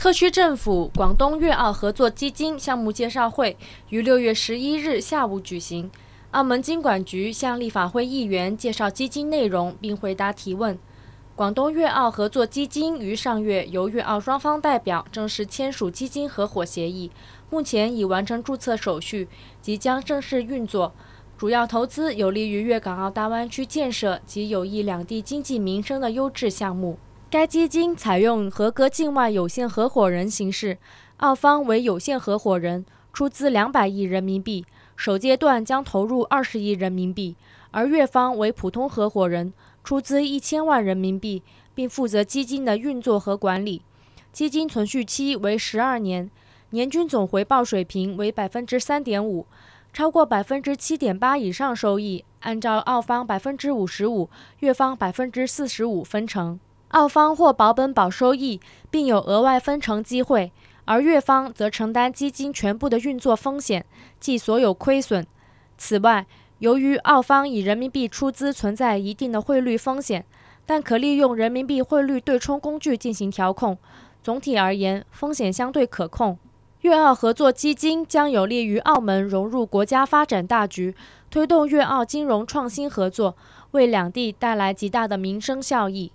特区政府广东粤澳合作基金项目介绍会于六月十一日下午举行。澳门经管局向立法会议员介绍基金内容，并回答提问。广东粤澳合作基金于上月由粤澳双方代表正式签署基金合伙协议，目前已完成注册手续，即将正式运作。主要投资有利于粤港澳大湾区建设及有益两地经济民生的优质项目。该基金采用合格境外有限合伙人形式，澳方为有限合伙人，出资两百亿人民币，首阶段将投入二十亿人民币；而粤方为普通合伙人，出资一千万人民币，并负责基金的运作和管理。基金存续期为十二年，年均总回报水平为百分之三点五，超过百分之七点八以上收益，按照澳方百分之五十五、粤方百分之四十五分成。澳方或保本保收益，并有额外分成机会，而粤方则承担基金全部的运作风险，即所有亏损。此外，由于澳方以人民币出资存在一定的汇率风险，但可利用人民币汇率对冲工具进行调控，总体而言风险相对可控。粤澳合作基金将有利于澳门融入国家发展大局，推动粤澳金融创新合作，为两地带来极大的民生效益。